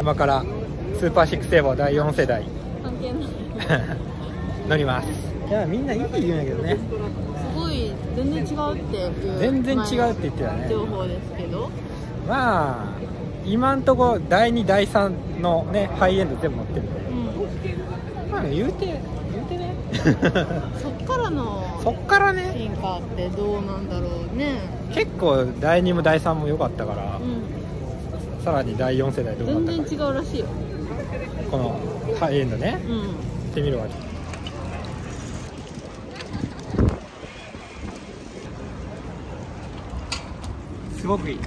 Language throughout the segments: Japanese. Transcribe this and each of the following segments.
今からスーパーシックスエボ第4世代。乗ります。いやみんないいって言うんやけどね。すごい全然違うっていう全然違うって言ってたね。情報ですけど。まあ今んとこ第2第3のねハイエンド全部乗ってる。んでうん。まあ言うて言うてね。そっからのそっからね。進化ってどうなんだろうね。結構第2も第3も良かったからうさらに第4世代どん全うなったか。然違うらしいよ。このハイエンドね。うん。行ってみるわ。けすごくいい。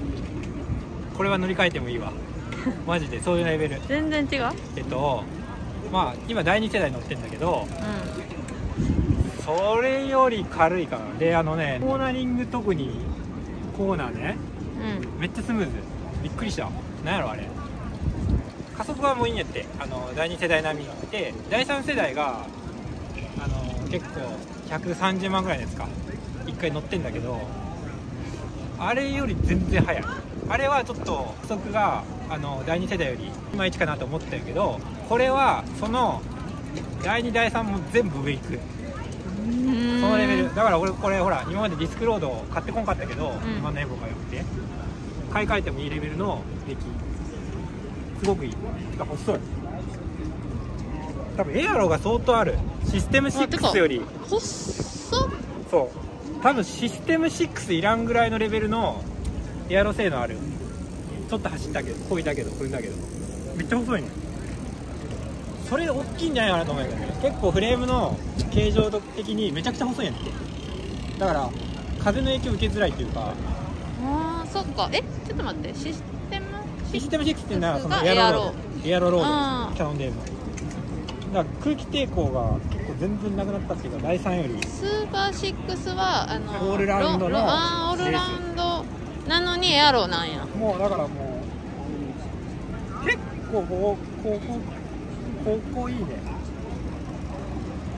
これは乗り換えてもいいわ。マジでそういうレベル。全然違う？えっとまあ今第2世代乗ってるんだけどうそれより軽いからであのねコーナリング特にコーナーねんうん。めっちゃスムーズ。びっくりした。なんやろあれ。加速はもういいんやって。あの第2世代並みで第3世代があの結構130万ぐらいのやつか。1回乗ってんだけどあれより全然速い。あれはちょっと加速があの第2世代よりいまいちかなと思ってたけどこれはその第2第3も全部上行くそのレベル。だから俺これほら今までディスクロードを買ってこんかったけど、ん。今のエボがよくて買い替えてもいいレベルの出来。すごくいい。てか細い多分エアロが相当ある。システムあてか6より。細っそ？う。多分システム6いらんぐらいのレベルのエアロ性能ある。ちょっと走ったけどこいたけどこいだけど。めっちゃ細いねそれ大きいんじゃないかなと思うんだけどね。結構フレームの形状的にめちゃくちゃ細いんやってだから風の影響受けづらいっていうか。あーそっか。えちょっと待って。システム？システム6っていうのはそのがエアロードエアロローあー。ドキャノンデールのだから空気抵抗が結構全然なくなったっていうか第3より。スーパーシックスはあのオールラウンドのあーオールラウンド。なのにエアロなんや。もうだからもう結構こうこうこうこうこういいね。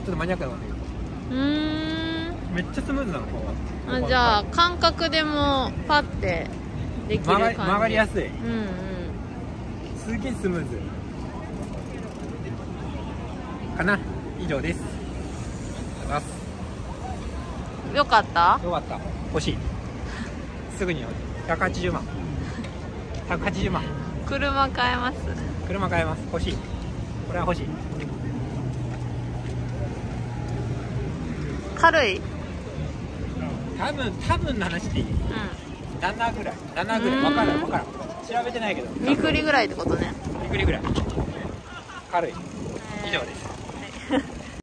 ちょっとマニアックなこと言うん。めっちゃスムーズなのこうあじゃあ感覚でもパッてできる感じ。り曲がりやすい。うんうん。すげえスムーズ。かな。以上です。よかった？よかった。欲しい。すぐに180万。180万。車買えます。車買えます。欲しいこれは欲しい。軽い。多分多分の話でいい。うん。7ぐらい。7ぐらい。分からん分からん。調べてないけど。2振りぐらいってことね。2ぐらい。軽い。以上です